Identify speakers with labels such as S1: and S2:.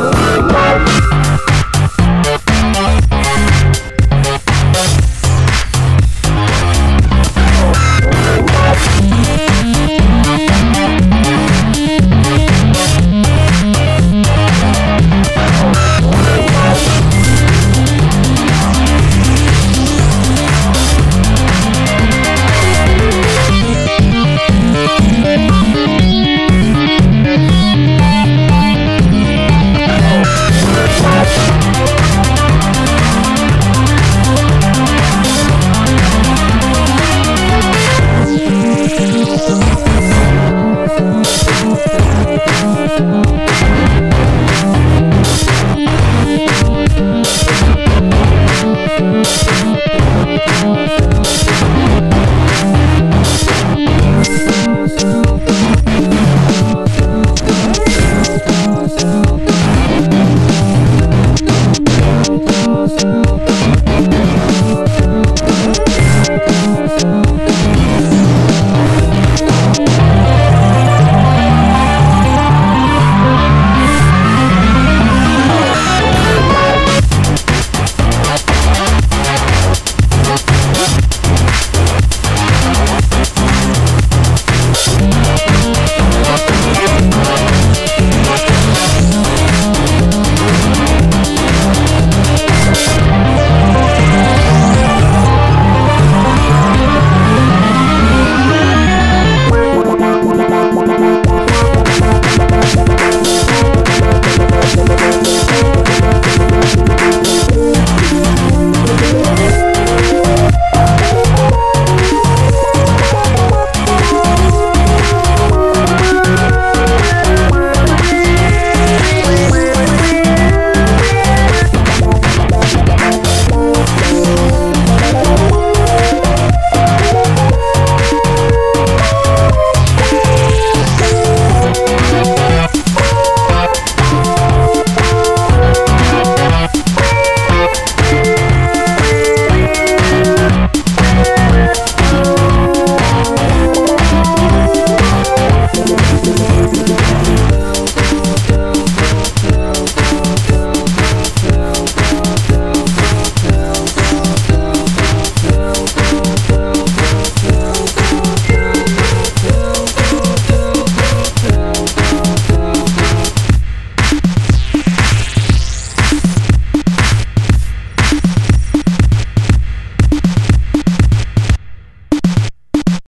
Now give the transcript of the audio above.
S1: Bye. oh